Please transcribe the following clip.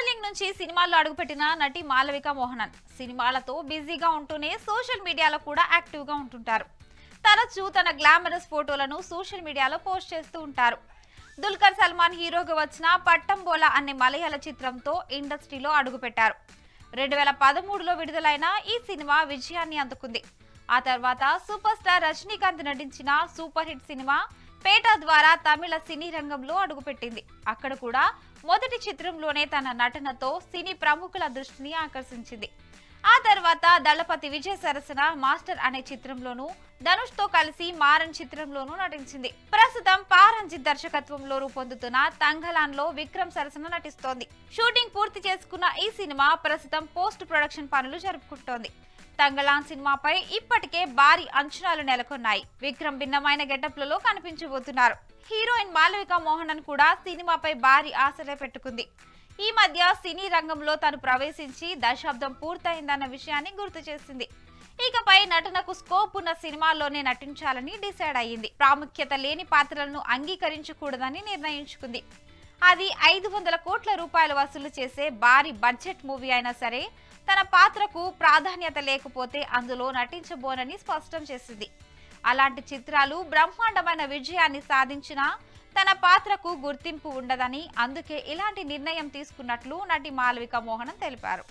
Modelling నుంచి సినిమాల్లో అడుగుపెట్టిన నటి మాలవిక మోహనన్. సినిమాలతో బిజీగా ఉంటూనే సోషల్ మీడియాలో కూడా యాక్టివ్గా ఉంటుంటారు. తరచూ తన గ్లామరస్ ఫోటోలను సోషల్ మీడియాలో పోస్ట్ చేస్తూ ఉంటారు. దుల్కర్ సల్మాన్ హీరోగా వచ్చిన పట్టంబోలా అనే మలయాళ చిత్రంతో ఇండస్ట్రీలో అడుగుపెట్టారు. రెండు వేల పదమూడులో విడుదలైన ఈ సినిమా విజయాన్ని అందుకుంది. ఆ తర్వాత సూపర్ స్టార్ రజనీకాంత్ నటించిన సూపర్ హిట్ సినిమా పేట ద్వారా తమిళ సినీ రంగంలో అడుగుపెట్టింది. అక్కడ కూడా మొదటి చిత్రంలోనే తన నటనతో సినీ ప్రముఖుల దృష్టిని ఆకర్షించింది. ఆ తర్వాత దళపతి విజయ్ సరసన మాస్టర్ అనే చిత్రంలోనూ ధనుష్తో కలిసి మారన్ చిత్రంలోనూ నటించింది. ప్రస్తుతం పారంజిత్ దర్శకత్వంలో రూపొందుతున్న తంగలాన్లో విక్రమ్ సరసన నటిస్తోంది. షూటింగ్ పూర్తి చేసుకున్న ఈ సినిమా ప్రస్తుతం పోస్ట్ ప్రొడక్షన్ పనులు జరుపుకుంటోంది. తంగలాన్ సినిమాపై ఇప్పటికే భారీ అంచనాలు నెలకొన్నాయి. విక్రమ్ భిన్నమైన గెటప్లలో కనిపించబోతున్నారు. హీరోయిన్ మాలవిక మోహనన్ కూడా సినిమాపై భారీ ఆశలే పెట్టుకుంది. ఈ మధ్య సినీ రంగంలో తను ప్రవేశించి దశాబ్దం పూర్తయిందన్న విషయాన్ని గుర్తు చేసింది. ఇకపై నటనకు స్కోప్ ఉన్న సినిమాల్లోనే నటించాలని డిసైడ్ అయ్యింది. ప్రాముఖ్యత లేని పాత్రలను అంగీకరించకూడదని నిర్ణయించుకుంది. అది ఐదు వందల కోట్ల రూపాయలు వసూలు చేసే భారీ బడ్జెట్ మూవీ అయినా సరే తన పాత్రకు ప్రాధాన్యత లేకపోతే అందులో నటించబోనని స్పష్టం చేసింది. అలాంటి చిత్రాలు బ్రహ్మాండమైన విజయాన్ని సాధించినా తన పాత్రకు గుర్తింపు ఉండదని అందుకే ఇలాంటి నిర్ణయం తీసుకున్నట్లు నటి మాలవిక మోహనం తెలిపారు.